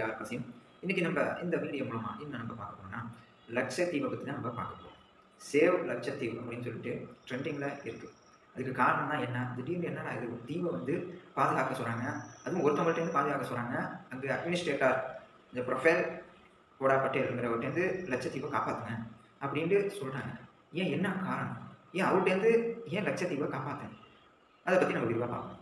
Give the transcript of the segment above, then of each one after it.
யார் கசிம் இன்றைக்கி நம்ம இந்த வீடியோ மூலமாக இன்னும் நம்ம பார்க்க போனோம்னா லட்சத்தீவை பற்றி தான் நம்ம பார்க்க போகிறோம் சேவ் லட்சத்தீவு அப்படின்னு சொல்லிட்டு ட்ரெண்டிங்கில் இருக்குது அதுக்கு காரணம் தான் என்ன? திடீர்னு என்னன்னா இது தீவை வந்து பாதுகாக்க சொல்கிறாங்க அதுவும் ஒருத்தவங்கள்ட்டேருந்து பாதுகாக்க சொல்கிறாங்க அங்கே அட்மினிஸ்ட்ரேட்டர் இந்த ப்ரொஃபைல் கோடா பட்டேலுங்கிறவர்கிட்டேருந்து லட்சத்தீவை காப்பாற்றுங்க அப்படின்ட்டு சொல்கிறாங்க ஏன் என்ன காரணம்? ஏன் அவர்கிட்டேருந்து ஏன் லட்சத்தீவை காப்பாற்றுங்க அதை பற்றி நம்ம விரிவாக பார்ப்போம்.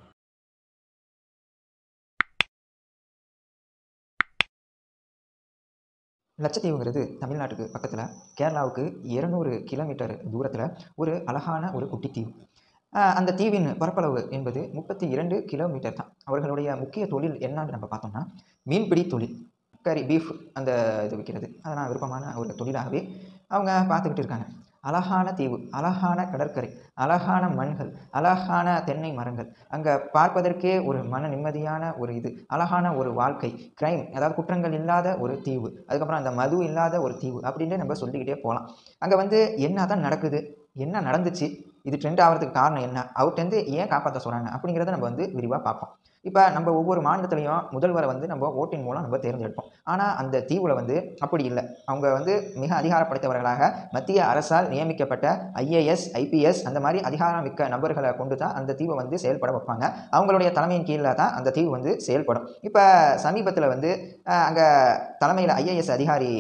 லட்சத்தீவுங்கிறது தமிழ்நாட்டுக்கு பக்கத்தில் கேரளாவுக்கு இருநூறு கிலோமீட்டர் தூரத்தில் ஒரு அழகான ஒரு குட்டி தீவு. அந்த தீவின் பரப்பளவு என்பது முப்பத்தி இரண்டு கிலோமீட்டர் தான். அவர்களுடைய முக்கிய தொழில் என்னன்னு நம்ம பார்த்தோம்னா மீன்பிடி தொழில் கறி பீஃப் அந்த இது விற்கிறது அதெல்லாம் விருப்பமான ஒரு தொழிலாகவே அவங்க பார்த்துக்கிட்டு இருக்காங்க. அழகான தீவு அழகான கடற்கரை அழகான மண்கள் அழகான தென்னை மரங்கள். அங்கே பார்ப்பதற்கே ஒரு மன நிம்மதியான ஒரு இது அழகான ஒரு வாழ்க்கை கிரைம் அதாவது குற்றங்கள் இல்லாத ஒரு தீவு அதுக்கப்புறம் அந்த மது இல்லாத ஒரு தீவு அப்படின்ட்டு நம்ம சொல்லிக்கிட்டே போகலாம் அங்கே வந்து என்ன தான் நடக்குது என்ன நடந்துச்சு இது ட்ரெண்ட் ஆகிறதுக்கு காரணம் என்ன அவர்கிட்டருந்து ஏன் காப்பாற்ற சொல்கிறாங்க அப்படிங்கிறத நம்ம வந்து விரிவாக பார்ப்போம். இப்போ நம்ம ஒவ்வொரு மாநிலத்திலையும் முதல்வரை வந்து நம்ம ஓட்டின் மூலம் நம்ம தேர்ந்தெடுப்போம். ஆனால் அந்த தீவில் வந்து அப்படி இல்லை. அவங்க வந்து மிக அதிகாரப்படுத்தவர்களாக மத்திய அரசால் நியமிக்கப்பட்ட ஐஏஎஸ் ஐபிஎஸ் அந்த மாதிரி அதிகாரம் மிக்க நபர்களை கொண்டு தான் அந்த தீவை வந்து செயல்பட வைப்பாங்க. அவங்களுடைய தலைமையின் கீழே தான் அந்த தீவு வந்து செயல்படும். இப்போ சமீபத்தில் வந்து அங்கே தலைமையில் ஐஏஎஸ் அதிகாரி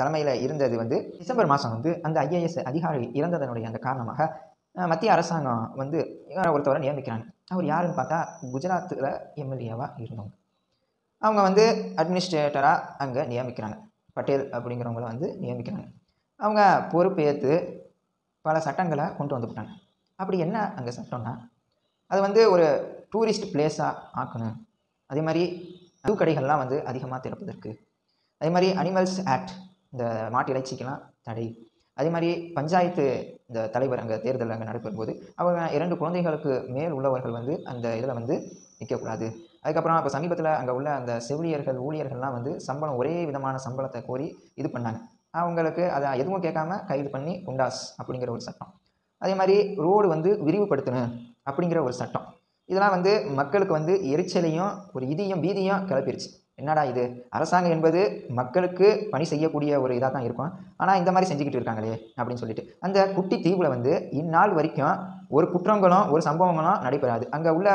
தலைமையில் இருந்தது வந்து டிசம்பர் மாதம் வந்து அந்த ஐஏஎஸ் அதிகாரி இறந்ததனுடைய அந்த காரணமாக மத்திய அரசாங்கம் வந்து ஒருத்தவரை நியமிக்கிறாங்க. அவர் யாருன்னு பார்த்தா குஜராத்தில் எம்எல்ஏவாக இருந்தவங்க. அவங்க வந்து அட்மினிஸ்ட்ரேட்டராக அங்கே நியமிக்கிறாங்க. பட்டேல் அப்படிங்கிறவங்கள வந்து நியமிக்கிறாங்க. அவங்க பொறுப்பேற்று பல சட்டங்களை கொண்டு வந்துவிட்டாங்க அப்படி என்ன அங்கே சட்டம்னா அது வந்து ஒரு டூரிஸ்ட் பிளேஸாக ஆக்கணும். அதே மாதிரி கடைகள்லாம் வந்து அதிகமாக திறப்பதற்கு. அதே மாதிரி அனிமல்ஸ் ஆக்ட் இந்த மாட்டு இறைச்சிக்கெல்லாம் தடை. அதே மாதிரி பஞ்சாயத்து இந்த தலைவர் அங்கே தேர்தல் அங்கே நடைபெறும்போது அவங்க இரண்டு குழந்தைகளுக்கு மேல் உள்ளவர்கள் வந்து அந்த இதில் வந்து நிற்கக்கூடாது அதுக்கப்புறம் இப்போ சமீபத்தில் அங்கே உள்ள அந்த செவிலியர்கள் ஊழியர்கள்லாம் வந்து சம்பளம் ஒரே விதமான சம்பளத்தை கோரி இது பண்ணாங்க. அவங்களுக்கு அதை எதுவும் கேட்காம கைது பண்ணி உண்டாஸ் அப்படிங்கிற ஒரு சட்டம். அதே மாதிரி ரோடு வந்து விரிவுபடுத்தணும் அப்படிங்கிற ஒரு சட்டம். இதெல்லாம் வந்து மக்களுக்கு வந்து எரிச்சலையும் ஒரு இதையும் பீதியும் கிளப்பிருச்சு. என்னடா இது? அரசாங்கம் என்பது மக்களுக்கு பணி செய்யக்கூடிய ஒரு இதாக தான் இருக்கும். ஆனால் இந்த மாதிரி செஞ்சுக்கிட்டு இருக்காங்களே அப்படின்னு சொல்லிட்டு. அந்த குட்டி தீவில் வந்து இந்நாள் வரைக்கும் ஒரு குற்றங்களும் ஒரு சம்பவங்களும் நடைபெறாது. அங்கே உள்ள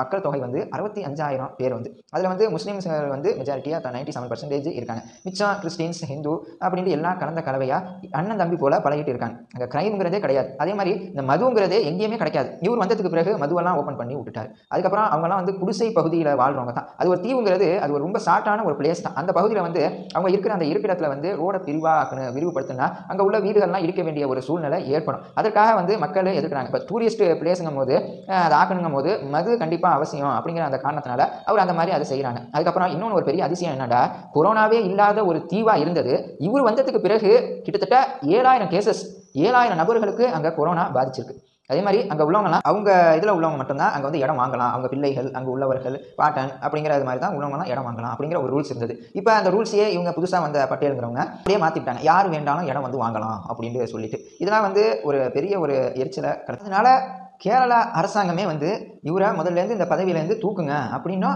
மக்கள் தொகை வந்து அறுபத்தி அஞ்சாயிரம் பேர் வந்து. அதில் வந்து முஸ்லீம்ஸ் வந்து மெஜாரிட்டியாக நைன்ட்டி செவன் பர்சன்டேஜ் இருக்காங்க. மிச்சம் கிறிஸ்டின்ஸ் ஹிந்து அப்படின்ட்டு எல்லாம் கலந்த கலவையாக அண்ணன் தம்பி போல பழகிட்டு இருக்காங்க. அங்கே கிரைம்ங்கிறதே கிடையாது. அதே மாதிரி இந்த மதுங்கிறதே எங்கேயுமே கிடைக்காது. இவர் வந்ததுக்கு பிறகு மதுவெல்லாம் ஓப்பன் பண்ணி விட்டுட்டார். அதுக்கப்புறம் அவங்கலாம் வந்து குடிசை பகுதியில் வாழ்றவங்க தான். அது ஒரு தீவுங்கிறது அது ஒரு ரொம்ப ஷார்ட்டான ஒரு பிளேஸ் தான். அந்த பகுதியில் வந்து அவங்க இருக்கிற அந்த இருப்பிடத்தில் வந்து ரோடை விரிவாக்கணும் விரிவுபடுத்தினா அங்கே உள்ள வீடுகள்லாம் இருக்க வேண்டிய ஒரு சூழ்நிலை ஏற்படும். அதற்காக வந்து மக்கள் எதிர்க்கிறாங்க. இப்போ டூரிஸ்ட் பிளேஸுங்கும் போது அதை ஆக்கணுங்கும் போது மது கண்டிப்பாக அவசியம் அப்படிங்கிற அந்த காரணத்தினால அவர் அந்த மாதிரி அதை செய்கிறாங்க அதுக்கப்புறம் இன்னொன்று ஒரு பெரிய அதிசயம் என்னடா கொரோனாவே இல்லாத ஒரு தீவாக இருந்தது. இவர் வந்ததுக்கு பிறகு கிட்டத்தட்ட ஏழாயிரம் கேசஸ் ஏழாயிரம் நபர்களுக்கு அங்கே கொரோனா பாதிச்சிருக்கு. அதே மாதிரி அங்கே உள்ளவங்கலாம் அவங்க இதில் உள்ளவங்க மட்டும்தான் அங்கே வந்து இடம் வாங்கலாம். அவங்க பிள்ளைகள் அங்கே உள்ளவர்கள் பாட்டன் அப்படிங்கிறது மாதிரி தான் உள்ளவங்கலாம் இடம் வாங்கலாம் அப்படிங்கிற ஒரு ரூல்ஸ் இருந்தது. இப்போ அந்த ரூல்ஸையே இவங்க புதுசாக வந்த பட்டியலுங்கிறவங்க அப்படியே மாற்றிட்டாங்க யார் வேண்டாலும் இடம் வந்து வாங்கலாம் அப்படின்னு சொல்லிட்டு. இதெல்லாம் வந்து ஒரு பெரிய ஒரு எரிச்சலை கிடச்சதுனால கேரளா அரசாங்கமே வந்து இவரை முதல்லேருந்து இந்த பதவியிலேருந்து தூக்குங்க அப்படின்னா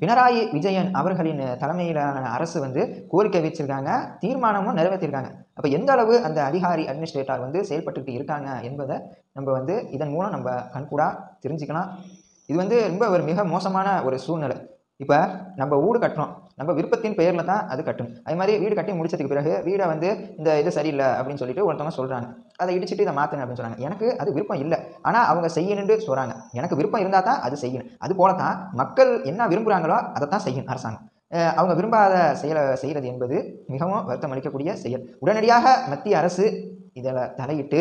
பினராயி விஜயன் அவர்களின் தலைமையிலான அரசு வந்து கோரிக்கை வச்சிருக்காங்க தீர்மானமும் நிறைவேற்றிருக்காங்க. அப்போ எந்த அளவு அந்த அதிகாரி அட்மினிஸ்ட்ரேட்டர் வந்து செயல்பட்டுக்கிட்டு இருக்காங்க என்பதை நம்ம வந்து இதன் மூலம் நம்ம கண்கூடாக தெரிஞ்சுக்கலாம். இது வந்து ரொம்ப ஒரு மிக மோசமான ஒரு சூழ்நிலை. இப்போ நம்ம வீடு கட்டுறோம் நம்ம விருப்பத்தின் பெயரில் தான் அது கட்டணும் அதே மாதிரி வீடு கட்டி முடிச்சதுக்கு பிறகு வீடை வந்து இந்த இது சரியில்லை அப்படின்னு சொல்லிட்டு ஒருத்தவங்க சொல்கிறாங்க அதை இடிச்சிட்டு இதை மாற்றுங்க அப்படின்னு சொல்கிறாங்க எனக்கு அது விருப்பம் இல்லை. ஆனால் அவங்க செய்யணும்னு சொல்கிறாங்க எனக்கு விருப்பம் இருந்தால் தான் அது செய்யணும். அது போல தான் மக்கள் என்ன விரும்புகிறாங்களோ அதை தான் செய்யணும் அரசாங்கம். அவங்க விரும்பாத செயலை செய்கிறது என்பது மிகவும் வருத்தம் அளிக்கக்கூடிய செயல். உடனடியாக மத்திய அரசு இதில் தலையிட்டு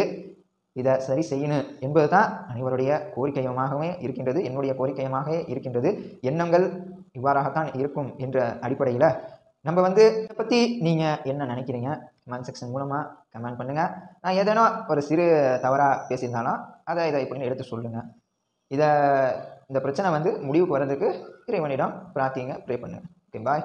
இதை சரி செய்யணும் என்பது தான் அனைவருடைய கோரிக்கையுமாகவே இருக்கின்றது. என்னுடைய கோரிக்கையுமாக இருக்கின்றது. எண்ணங்கள் இவ்வாறாகத்தான் இருக்கும் என்ற அடிப்படையில் நம்ம வந்து இதை பற்றி நீங்கள் என்ன நினைக்கிறீங்க? கமெண்ட் செக்ஷன் மூலமாக கமெண்ட் பண்ணுங்கள் நான் ஏதேனோ ஒரு சிறு தவறாக பேசியிருந்தாலும் அதை இதை இப்படின்னு எடுத்து சொல்லுங்கள் இதை இந்த பிரச்சனை வந்து முடிவுக்கு வர்றதுக்கு இறைவனிடம் பிரார்த்திங்க ப்ரே பண்ணுங்கள் ஓகே பாய்